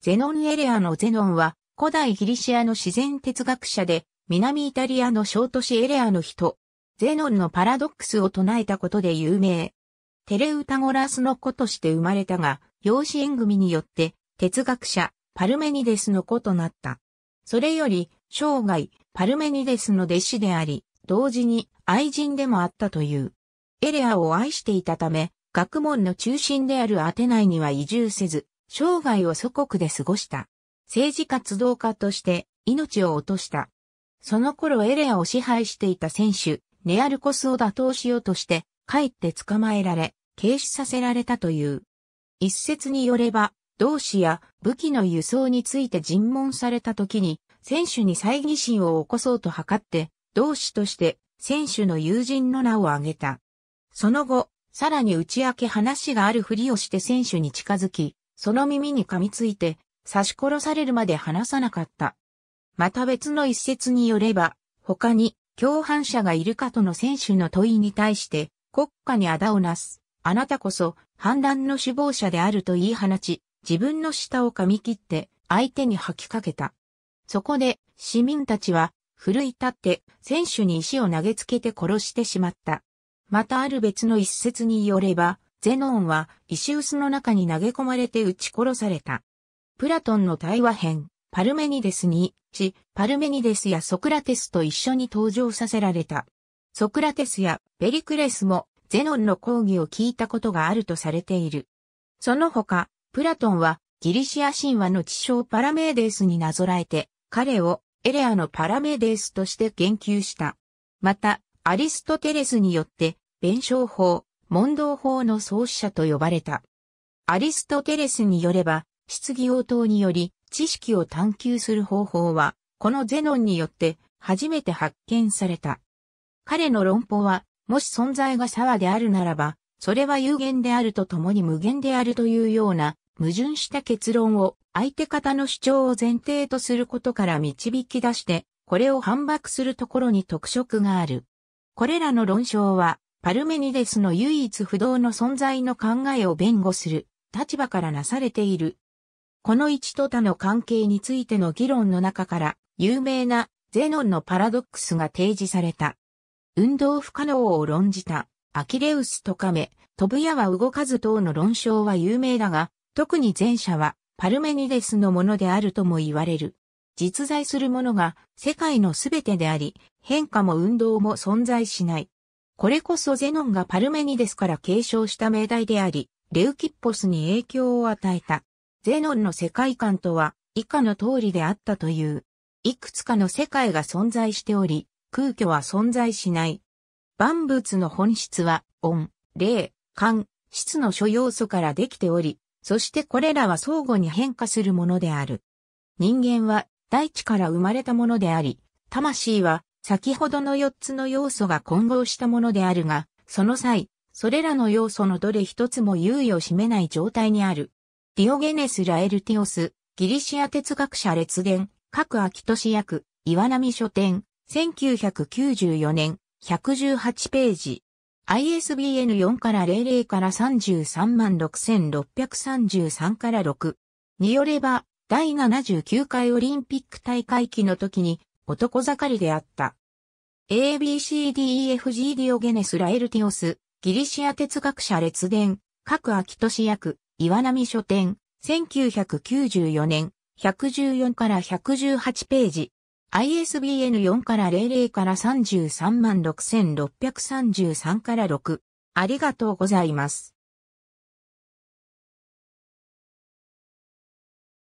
ゼノン・エレアのゼノンは古代ギリシアの自然哲学者で南イタリアの小都市エレアの人。ゼノンのパラドックスを唱えたことで有名。テレウタゴラスの子として生まれたが、養子縁組によって哲学者パルメニデスの子となった。それより生涯パルメニデスの弟子であり、同時に愛人でもあったという。エレアを愛していたため、学問の中心であるアテナイには移住せず、生涯を祖国で過ごした。政治活動家として命を落とした。その頃エレアを支配していた選手、ネアルコスを打倒しようとして、帰って捕まえられ、軽視させられたという。一説によれば、同志や武器の輸送について尋問された時に、選手に猜疑心を起こそうと図って、同志として選手の友人の名を挙げた。その後、さらに打ち明け話があるふりをして選手に近づき、その耳に噛みついて、刺し殺されるまで話さなかった。また別の一説によれば、他に共犯者がいるかとの選手の問いに対して、国家にあだをなす。あなたこそ反乱の首謀者であると言い放ち、自分の舌を噛み切って相手に吐きかけた。そこで市民たちは奮い立って選手に石を投げつけて殺してしまった。またある別の一説によれば、ゼノンは石臼の中に投げ込まれて撃ち殺された。プラトンの対話編、パルメニデスに、し、パルメニデスやソクラテスと一緒に登場させられた。ソクラテスやベリクレスもゼノンの講義を聞いたことがあるとされている。その他、プラトンはギリシア神話の地匠パラメーデースになぞらえて、彼をエレアのパラメーデースとして言及した。また、アリストテレスによって、弁証法、問答法の創始者と呼ばれた。アリストテレスによれば、質疑応答により知識を探求する方法は、このゼノンによって初めて発見された。彼の論法は、もし存在が沢であるならば、それは有限であるとともに無限であるというような矛盾した結論を相手方の主張を前提とすることから導き出して、これを反駁するところに特色がある。これらの論証は、パルメニデスの唯一不動の存在の考えを弁護する立場からなされている。この一と他の関係についての議論の中から有名なゼノンのパラドックスが提示された。運動不可能を論じたアキレウスとカメ、飛ぶ矢は動かず等の論証は有名だが、特に前者はパルメニデスのものであるとも言われる。実在するものが世界のすべてであり、変化も運動も存在しない。これこそゼノンがパルメニデスから継承した命題であり、レウキッポスに影響を与えた。ゼノンの世界観とは以下の通りであったという。いくつかの世界が存在しており、空虚は存在しない。万物の本質は音、霊、感、質の諸要素からできており、そしてこれらは相互に変化するものである。人間は大地から生まれたものであり、魂は先ほどの4つの要素が混合したものであるが、その際、それらの要素のどれ一つも優位を占めない状態にある。ディオゲネス・ラエルティオス、ギリシア哲学者列伝、各秋年役、岩波書店、1994年、118ページ。ISBN 4から00から33万6633から6。によれば、第79回オリンピック大会期の時に男盛りであった。ABCDEFG ディオゲネス・ラエルティオス、ギリシア哲学者列伝、各秋年役、岩波書店、1994年、114から118ページ。ISBN4 から00から33万6633から6。ありがとうございます。